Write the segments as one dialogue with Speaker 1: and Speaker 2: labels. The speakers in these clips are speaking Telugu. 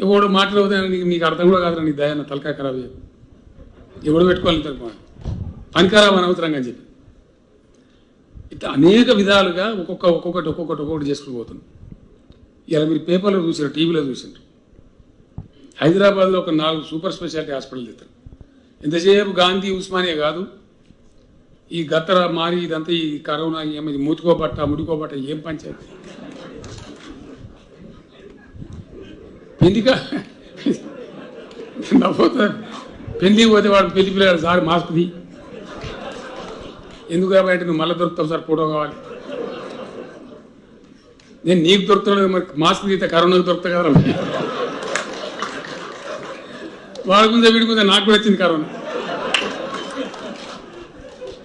Speaker 1: ఎవడు మాట్లాడవుతా మీకు అర్థం కూడా కాదు నీ దయాన్న తలకాయ ఖరాబ్ చెప్పి ఎవడు పెట్టుకోవాలి తలపా పని ఖరాబ్ అనవసరంగా అని చెప్పి. ఇట్లా అనేక విధాలుగా ఒక్కొక్క ఒక్కొక్కటి ఒక్కొక్కటి ఒక్కొక్కటి చేసుకుని పోతున్నాం. ఇలా మీరు పేపర్లో చూసారు టీవీలో చూసారు హైదరాబాద్లో ఒక నాలుగు సూపర్ స్పెషాలిటీ హాస్పిటల్ తెస్తారు ఎంతసేపు గాంధీ ఉస్మానియా కాదు ఈ గత్తర మారి ఇదంతా ఈ కరోనా ఏమైంది మూతుకోబట్ట ముడుకోబట్ట ఏం పంచాయతీ? పెళ్ళిగా? నవ్వుతారు పెళ్ళికి పోతే వాడు పెళ్ళి పిల్లగాడు సార్ మాస్క్ తీ. ఎందుకు బయట? నువ్వు మళ్ళీ దొరుకుతావు సార్ ఫోటో కావాలి. నేను నీకు దొరుకుతున్నాడు మరి మాస్క్ తీస్తే కరోనాకు దొరుకుతా కదా వాడి ముందే వీడి ముందే నాకు కూడా వచ్చింది కరోనా.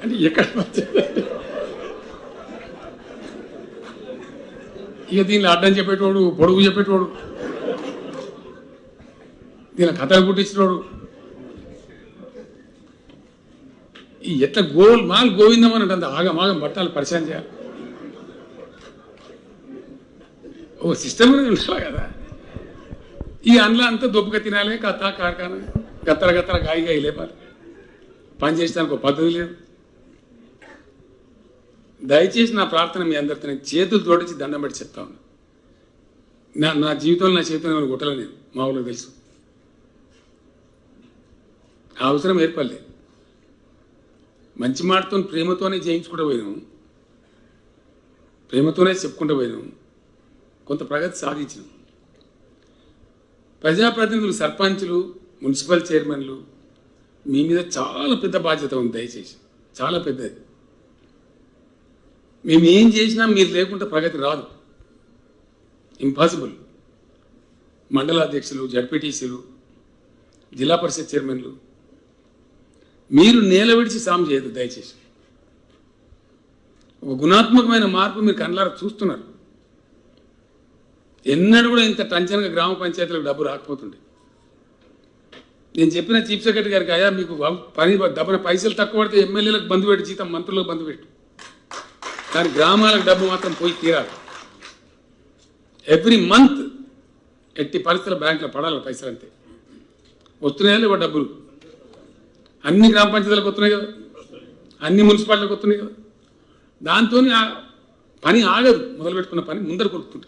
Speaker 1: అంటే ఎక్కడ ఇక దీనిలో అడ్డం చెప్పేటోడు పొడుగు చెప్పేటోడు. దీని కథలు పుట్టించినోడు. ఈ ఎట్లా గోల్ మాల్ గోవిందం అన్నట్టు అంత ఆగం ఆగం బట్టాలు పరిచయం చేయాలి. ఓ సిస్టమ్ అనేది ఉండాలి కదా? ఈ అందులో అంతా దొప్పుగా తినాలి కథ కార్ఖాన. గత్తర గత్తర గాయి గాయి లేపాలి. పని చేసేదానికి ఒక పద్ధతి లేదు. దయచేసి నా ప్రార్థన మీ అందరితో నేను చేతులు తోడించి దండం పెట్టి చెప్తా ఉన్నా. నా నా జీవితంలో నా చేతులు నేను కొట్టలే నేను. మా ఊళ్ళో తెలుసు. అవసరం ఏర్పడలేదు. మంచి మాటతో ప్రేమతోనే జయించుకుంటూ పోయినాము ప్రేమతోనే చెప్పుకుంటూ పోయినాము కొంత ప్రగతి సాధించినాం. ప్రజాప్రతినిధులు సర్పంచులు మున్సిపల్ చైర్మన్లు మీ మీద చాలా పెద్ద బాధ్యత ఉంది దయచేసి. చాలా పెద్దది. మేము ఏం చేసినా మీరు లేకుంటే ప్రగతి రాదు. ఇంపాసిబుల్ మండలాధ్యక్షులు జడ్పీటీసీలు జిల్లా పరిషత్ చైర్మన్లు మీరు నేల విడిచి సామ చేయదు దయచేసి. ఒక గుణాత్మకమైన మార్పు మీరు కళ్ళారా చూస్తున్నారు. ఎన్నడూ కూడా ఇంత టంచనగా గ్రామ పంచాయతీలకు డబ్బు రాకపోతుండే. నేను చెప్పిన చీఫ్ సెక్రటరీ గారికి అయ్యా మీకు పని డబ్బున పైసలు తక్కువ పడితే ఎమ్మెల్యేలకు బంధు పెట్టి జీతం మంత్రులకు బంధు పెట్టు. కానీ గ్రామాలకు డబ్బు మాత్రం పోయి తీరాలి. ఎవ్రీ మంత్ ఎట్టి పరిస్థితుల బ్యాంకులో పడాలి పైసలు అంతే వస్తున్నాయో డబ్బులు? అన్ని గ్రామ పంచాయతీలకు వస్తున్నాయి కదా. అన్ని మున్సిపాలిటీలకు వస్తున్నాయి కదా. దాంతో పని ఆగదు. మొదలు పెట్టుకున్న పని ముందర కొడుతుంటుంది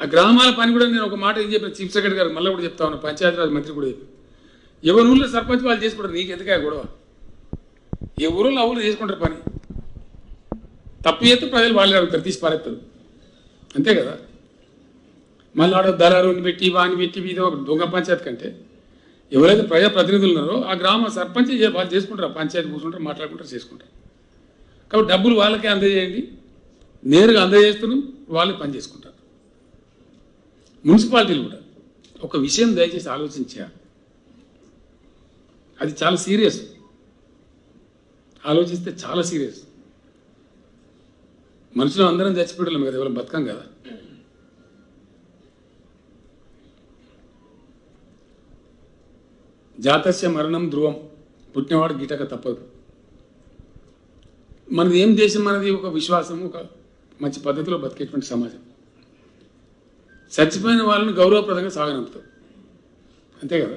Speaker 1: ఆ గ్రామాల పని కూడా నేను ఒక మాట ఏం చెప్పిన చీఫ్ సెక్రటరీ గారు మళ్ళీ కూడా చెప్తా ఉన్నా పంచాయతీరాజ్ మంత్రి కూడా చెప్పి ఎవరి ఊళ్ళో సర్పంచ్ వాళ్ళు చేసుకుంటారు నీకు ఎందుకే గొడవ? ఏ ఊళ్ళో ఊళ్ళో చేసుకుంటారు పని. తప్పు చేస్తే ప్రజలు వాళ్ళే అడుగుతారు తీసి పారేస్తారు. అంతే కదా. మళ్ళీ ఆడ దళారుని పెట్టి వాని పెట్టి ఇది ఒక దొంగ పంచాయతీ కంటే ఎవరైతే ప్రజా ప్రతినిధులు ఉన్నారో ఆ గ్రామ సర్పంచ్ వాళ్ళు చేసుకుంటారు పంచాయతీ కూర్చుంటారు మాట్లాడుకుంటారు చేసుకుంటారు. కాబట్టి డబ్బులు వాళ్ళకే అందజేయండి. నేరుగా అందజేస్తున్నాం వాళ్ళు పని చేసుకుంటారు. మున్సిపాలిటీలు కూడా. ఒక విషయం దయచేసి ఆలోచించా. అది చాలా సీరియస్. ఆలోచిస్తే చాలా సీరియస్. మనుషులు అందరం చచ్చిపోయడం కదా ఎవరు బతకం కదా. జాతస్య మరణం ధ్రువం. పుట్టినవాడు గిటక తప్పదు. మనది ఏం దేశం మనది? ఒక విశ్వాసం ఒక మంచి పద్ధతిలో బతికేటువంటి సమాజం. చచ్చిపోయిన వాళ్ళని గౌరవప్రదంగా సాగనంపుతాం. అంతే కదా?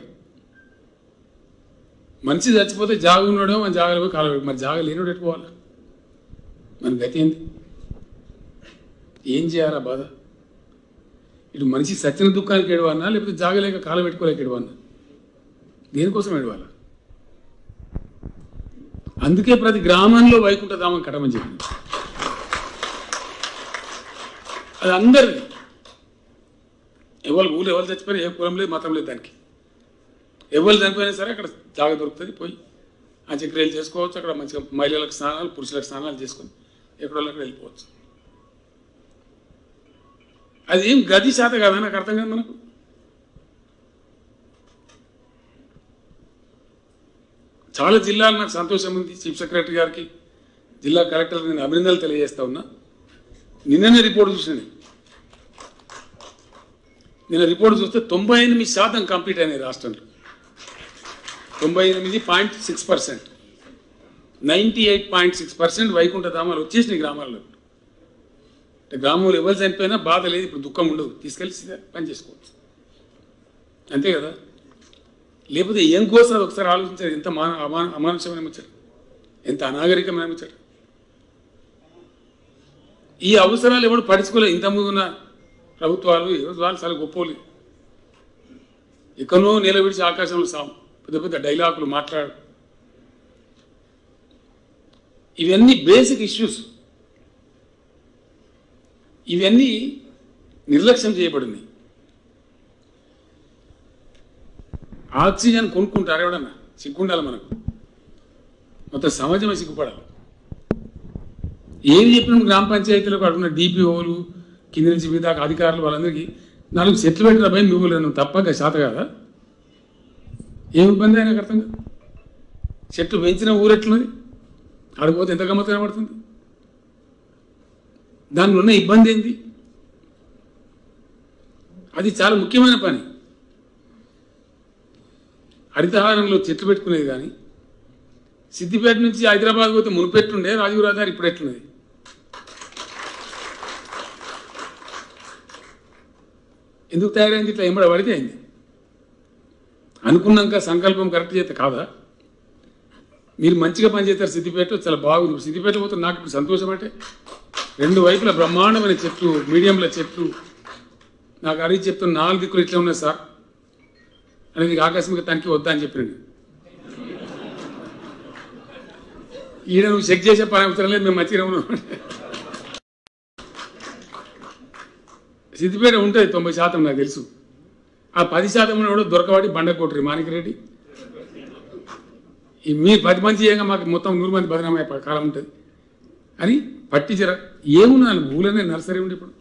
Speaker 1: మనిషి చచ్చిపోతే జాగ ఉన్నాడో మన జాగలో పోయి కాలు మరి జాగ లేనివాడు పెట్టుకోవాలి మన గతి ఏంది? ఏం చేయాలా బాధ? ఇటు మనిషి సచ్చిన దుఃఖానికి ఏడవన్నా లేకపోతే జాగలేక కాల పెట్టుకోలేక ఏడవన్నా దేనికోసం ఏడవాలా? అందుకే ప్రతి గ్రామంలో వైకుంఠధామం కట్టమని చెప్పింది అది అందరిది. ఎవరు ఊరు ఎవరు చచ్చిపోయినా ఏ కులం లేదు మతం లేదు దానికి. ఎవరు చనిపోయినా సరే అక్కడ జాగ దొరుకుతుంది పోయి అంత్యక్రియలు చేసుకోవచ్చు అక్కడ మంచిగా మహిళలకు స్నానాలు పురుషులకు స్నానాలు చేసుకొని ఎక్కడో అక్కడ వెళ్ళిపోవచ్చు. అది ఏం గది శాత కాదని నాకు అర్థం కాదు మనకు. చాలా జిల్లాలు నాకు సంతోషం ఉంది చీఫ్ సెక్రటరీ గారికి. జిల్లా కలెక్టర్ నేను అభినందనలు తెలియజేస్తా ఉన్నా. నిన్ననే రిపోర్ట్ చూసిన నేను. నిన్న రిపోర్ట్ చూస్తే తొంభై ఎనిమిది శాతం కంప్లీట్ అయినాయి రాష్ట్రంలో. తొంభై ఎనిమిది point six percent. Ninety eight point six percent Vaikuntha ధామాలు వచ్చేసినాయి గ్రామాల్లో. అంటే గ్రామంలో ఎవరు చనిపోయినా బాధ లేదు ఇప్పుడు దుఃఖం ఉండదు. తీసుకెళ్ళి పని చేసుకోవచ్చు. అంతే కదా? లేకపోతే ఏం కోసం ఒకసారి ఆలోచించారు? ఎంత మాన అమాన అమానుషమైన ముచ్చట. ఎంత అనాగరికమైన ముచ్చట. ఈ అవసరాలు ఎవడు పడుచుకోలేదు ఇంతకుముందు ఉన్న ప్రభుత్వాలు ఈరోజు వాళ్ళు చాలా గొప్పోలు. ఎక్కడో నేల విడిచి ఆకాశంలో సాము పెద్ద పెద్ద డైలాగులు మాట్లాడు. ఇవన్నీ బేసిక్ ఇష్యూస్. ఇవన్నీ నిర్లక్ష్యం చేయబడింది ఆక్సిజన్ కొనుక్కుంటారు ఎవడన్నా? సిగ్గుండాలి మనకు? మొత్తం సమాజమే సిగ్గుపడాలి. ఏం చెప్పిన గ్రామ పంచాయతీలకు అడుగున్న డిపిఓలు కింద నుంచి మీద అధికారులు వాళ్ళందరికీ నాలుగు చెట్లు పెట్టిన భయం నువ్వు నువ్వు తప్పక శాత కదా? ఏం ఇబ్బంది అయినా అర్థం కాదు. చెట్లు పెంచిన ఊరెట్లుంది ఆడిపోతే ఎంత గమ్మత్తు కనబడుతుంది? దానిలో ఉన్న ఇబ్బంది ఏంది? అది చాలా ముఖ్యమైన పని. హరితహారంలో చెట్లు పెట్టుకునేది కానీ సిద్దిపేట నుంచి హైదరాబాద్ పోతే మునిపెట్టుండే రాజీవ్ రహదారి ఇప్పుడు ఎట్లున్నది ఎందుకు తయారైంది? ఇట్లా ఎంబడ పడితే అయింది. అనుకున్నాక సంకల్పం కరెక్ట్ చేస్తే కాదా? మీరు మంచిగా పనిచేస్తారు సిద్దిపేట చాలా బాగుంది. సిద్దిపేట పోతే నాకు ఇప్పుడు సంతోషం అంటే రెండు వైపుల బ్రహ్మాండమైన చెట్లు మీడియంల చెట్లు. నాకు అడిగి చెప్తున్న నాలుగు దిక్కులు ఇట్లా ఉన్నాయి సార్. అనేది ఆకస్మిక తనిఖీ వద్దా అని చెప్పినండి ఈయన నువ్వు చెక్ చేసే పని అవసరం లేదు మేము మంచిగా ఉన్నాం. సిద్దిపేట ఉంటుంది తొంభై శాతం నాకు తెలుసు. ఆ పది శాతం కూడా దొరకవాడి బండకోటరి మాణికరెడ్డి. ఈ మీ పది మంది చేయగా మాకు మొత్తం నూరు మంది బదనామయ్యే కాలం ఉంటుంది. అని పట్టించరా ఏమున్నాను ఊళ్ళనే నర్సరీ ఉండి ఇప్పుడు.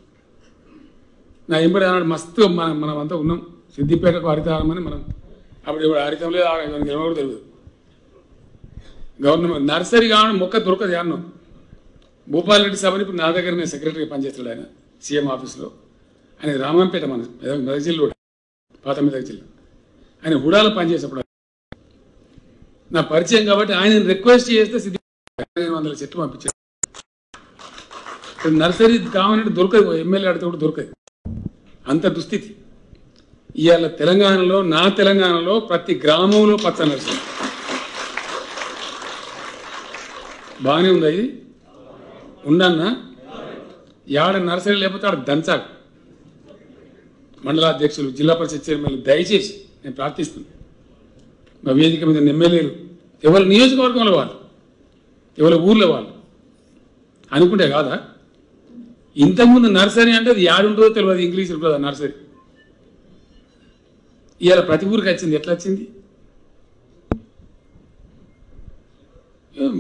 Speaker 1: నా ఎంబడి అన్నాడు మస్తు మనం మనం అంతా ఉన్నాం. సిద్దిపేటకు హరితహారం అని మనం అప్పుడు ఇప్పుడు హరితం లేదు ఆ- ఎవరు తెలియదు. గవర్నమెంట్ నర్సరీ కావడం మొక్క దొరకదు అన్నం భూపాల్ రెడ్డి సభని ఇప్పుడు నా దగ్గర నేను సెక్రటరీ పనిచేస్తాడు ఆయన సీఎం ఆఫీస్లో. ఆయన రామంపేట మన మెదక్ జిల్లా పాత మెదక్ జిల్లా. ఆయన హుడాలో పనిచేసేప్పుడు నా పరిచయం కాబట్టి ఆయన రిక్వెస్ట్ చేస్తే సిద్ధి వందల చెట్టు పంపించారు. నర్సరీ కావాలంటే దొరకదు ఎమ్మెల్యే అడితే కూడా దొరకదు. అంత దుస్థితి. ఇవాళ తెలంగాణలో నా తెలంగాణలో ప్రతి గ్రామంలో పచ్చ నర్సరీ. బాగానే ఉంది ఇది? ఉండన్నా యాడ నర్సరీ లేకపోతే ఆడ దంచాలి. మండలాధ్యక్షులు జిల్లా పరిషత్ చైర్మన్లు దయచేసి నేను ప్రార్థిస్తున్నాను మా వేదిక మీద ఎమ్మెల్యేలు ఎవరి నియోజకవర్గంలో వాళ్ళు ఎవరి ఊర్లో వాళ్ళు అనుకుంటే కాదా? ఇంతకుముందు నర్సరీ అంటే అది యాడుంటుందో తెలియదు ఇంగ్లీష్ ఉంటుంది నర్సరీ. ఇవాళ ప్రతి ఊరికి వచ్చింది. ఎట్లా వచ్చింది?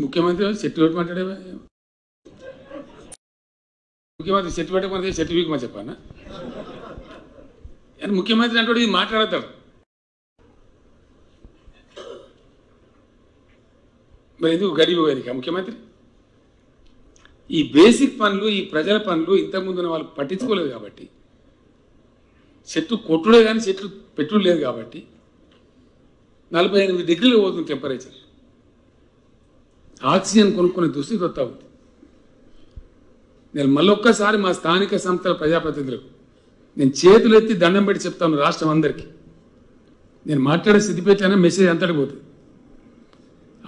Speaker 1: ముఖ్యమంత్రి చెట్టు పెట్టమంటాడే ముఖ్యమంత్రి చెట్టు పెట్టకపోతే చెట్టు వీకమని చెప్పానా? అని ముఖ్యమంత్రి అంటే ఇది మాట్లాడతాడు. మరి ఎందుకు గడివి ముఖ్యమంత్రి? ఈ బేసిక్ పనులు ఈ ప్రజల పనులు ఇంతకుముందు వాళ్ళు పట్టించుకోలేదు కాబట్టి చెట్లు కొట్టుడే కానీ చెట్లు పెట్టుడు లేదు కాబట్టి నలభై ఎనిమిది డిగ్రీలు పోతుంది టెంపరేచర్. ఆక్సిజన్ కొనుక్కునే దుస్థితి వస్తూ ఉంది. నేను మళ్ళొక్కసారి మా స్థానిక సంస్థల ప్రజాప్రతినిధులకు నేను చేతులు ఎత్తి దండం పెట్టి చెప్తాను రాష్ట్రం అందరికీ. నేను మాట్లాడే స్థితి మెసేజ్ అంతటి పోతుంది.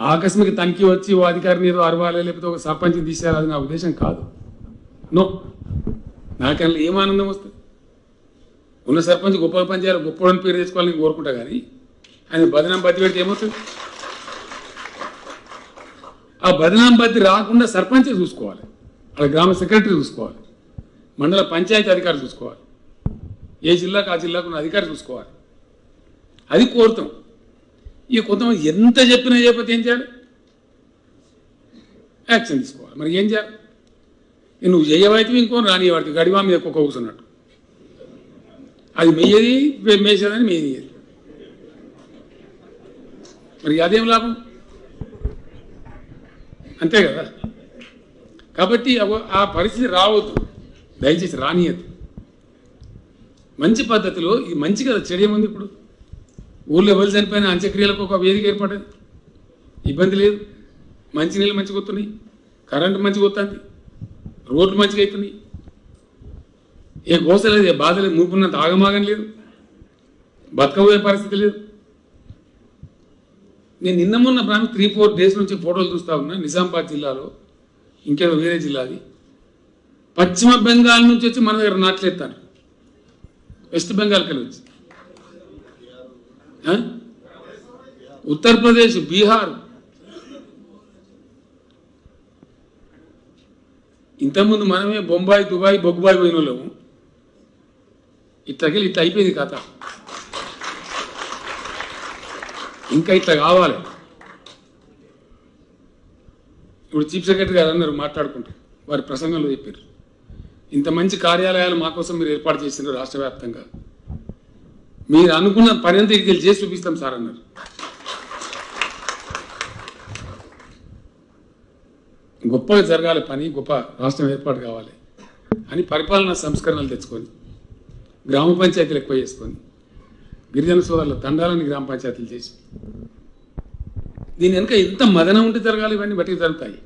Speaker 1: ఆకస్మిక తనిఖీ వచ్చి ఓ అధికారిని ఏదో అరవాలి లేకపోతే ఒక సర్పంచ్ తీసేయాలి అది నా ఉద్దేశం కాదు. నో. నాకన్నా ఏం ఆనందం వస్తుంది? ఉన్న సర్పంచ్ గొప్ప పని చేయాలి గొప్పని పేరు తెచ్చుకోవాలని కోరుకుంటా కానీ ఆయన బదనాం బతి పెడితే ఏమవుతుంది? ఆ బదనాం బతి రాకుండా సర్పంచే చూసుకోవాలి. అక్కడ గ్రామ సెక్రటరీ చూసుకోవాలి. మండల పంచాయతీ అధికారి చూసుకోవాలి. ఏ జిల్లాకు ఆ జిల్లాకు ఉన్న అధికారి చూసుకోవాలి. అది కోరుతాం. ఈ కొంతమంది ఎంత చెప్పినా చేయకపోతే ఏం చేయాలి? యాక్షన్ తీసుకోవాలి. మరి ఏం చేయాలి? నువ్వు చేయవైతే ఇంకో రానివాడికి గడివా మీద కుక్క కూర్చున్నట్టు. అది మెయ్యది మేసేదని మేది మరి అదేం లాభం? అంతే కదా? కాబట్టి ఆ పరిస్థితి రావద్దు. దయచేసి రానియద్దు. మంచి పద్ధతిలో ఇది మంచి కదా చెడు ఏముంది ఇప్పుడు. ఊళ్ళో ఎవరు చనిపోయిన అంత్యక్రియలకు ఒక వేదిక ఏర్పడింది ఇబ్బంది లేదు. మంచినీళ్ళు మంచిగా వస్తున్నాయి. కరెంటు మంచిగా వస్తుంది రోడ్లు మంచిగా అవుతున్నాయి ఏ గోస లేదు ఏ బాధ లేదు మూపున్నంత ఆగమాగం లేదు బతకబోయే పరిస్థితి లేదు. నేను నిన్న మొన్న ప్రాంతం త్రీ ఫోర్ డేస్ నుంచి ఫోటోలు చూస్తా ఉన్నా నిజామాబాద్ జిల్లాలో ఇంకేదో వేరే జిల్లాది. పశ్చిమ బెంగాల్ నుంచి వచ్చి మన దగ్గర నాట్లేస్తారు వెస్ట్ బెంగాల్ కలిసి వచ్చి. ఉత్తరప్రదేశ్ బీహార్. ఇంతకుముందు మనమే బొంబాయి దుబాయ్ బొగ్గుబాయి పోయిన వాళ్ళము ఇట్లకెళ్ళి ఇట్లా అయిపోయింది కథ ఇంకా ఇట్లా కావాలి. ఇప్పుడు చీఫ్ సెక్రటరీ గారు అన్నారు మాట్లాడుకుంటే వారి ప్రసంగంలో చెప్పారు. ఇంత మంచి కార్యాలయాలు మా కోసం మీరు ఏర్పాటు చేసినారు రాష్ట్ర వ్యాప్తంగా. మీరు అనుకున్న పని అంతా ఇక్కడికి చేసి చూపిస్తాం సార్ అన్నారు. గొప్పగా జరగాలి పని గొప్ప రాష్ట్రం ఏర్పాటు కావాలి అని పరిపాలనా సంస్కరణలు తెచ్చుకొని గ్రామ పంచాయతీలు ఎక్కువ చేసుకుంది గిరిజన సోదరుల తండాలని గ్రామ పంచాయతీలు చేసి. దీని వెనుక ఇంత మదనం ఉంటే జరగాలి ఇవన్నీ బట్టి జరుగుతాయి.